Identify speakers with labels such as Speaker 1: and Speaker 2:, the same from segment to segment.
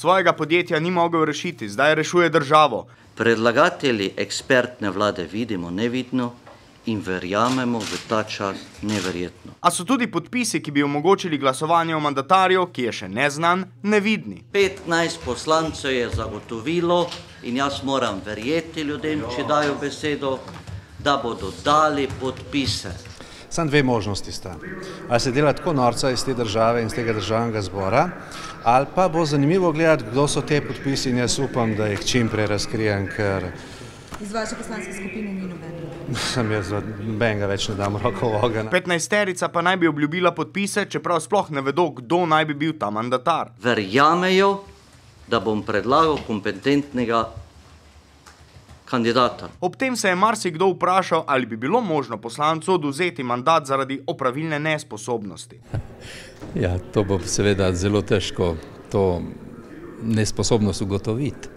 Speaker 1: Svojega podjetja ni mogel rešiti, zdaj rešuje državo.
Speaker 2: Predlagatelji ekspertne vlade vidimo nevidno in verjamemo v ta čas neverjetno.
Speaker 1: A so tudi podpisi, ki bi omogočili glasovanje o mandatarju, ki je še neznan, nevidni.
Speaker 2: 15 poslancev je zagotovilo in jaz moram verjeti ljudem, če dajo besedo, da bodo dali podpise.
Speaker 3: Sam dve možnosti sta. Ali se dela tako norca iz te države in iz tega državnega zbora, ali pa bo zanimivo gledati, kdo so te podpisi in jaz upam, da jih čim prej razkrijem, ker
Speaker 4: Iz vaše poslanske skupine ni nobenega.
Speaker 3: sem jaz nobenega več ne dam roko v ogenj.
Speaker 1: 15-terica pa naj bi obljubila podpise, čeprav sploh ne vedo, kdo naj bi bil ta mandatar.
Speaker 2: Verjamejo, da bom predlagal kompetentnega kandidata.
Speaker 1: Ob tem se je marsikdo vprašal, ali bi bilo možno poslancu oduzeti mandat zaradi opravilne nesposobnosti.
Speaker 5: Ja, to bo seveda zelo težko to nesposobnost ugotoviti.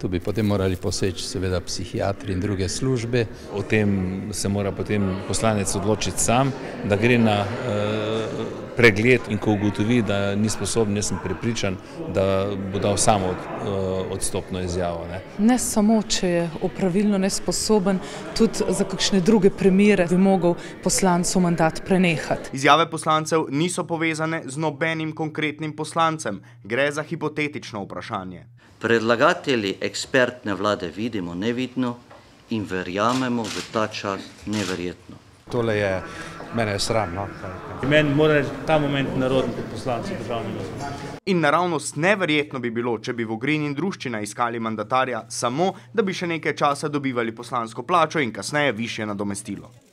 Speaker 5: Tu bi potem morali poseči seveda psihiatri in druge službe.
Speaker 6: O tem se mora potem poslanec odločiti sam, da gre na uh, pregled in ko ugotovi, da ni sposoben, jaz sem prepričan, da bo dal samo od, uh, odstopno izjavo. Ne.
Speaker 7: Ne samo, če je opravilno nesposoben, tudi za kakšne druge primere bi mogel poslancu mandat prenehati.
Speaker 1: Izjave poslancev niso povezane z nobenim konkretnim poslancem, gre za hipotetično vprašanje.
Speaker 2: Predlagatelji ekspertne vlade vidimo nevidno in verjamemo v ta čas neverjetno.
Speaker 3: Tole je, mene je sram, no.
Speaker 8: Meni mora reči ta moment narodni kot poslanci državnega zbora.
Speaker 1: In naravnost neverjetno bi bilo, če bi Vogrin in druščina iskali mandatarja samo, da bi še nekaj časa dobivali poslansko plačo in kasneje višje nadomestilo.